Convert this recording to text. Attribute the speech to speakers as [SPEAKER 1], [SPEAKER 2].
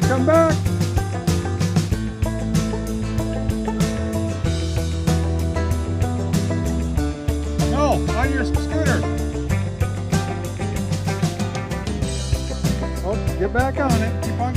[SPEAKER 1] come back. No, on your scooter. Oh, get back on it. Keep on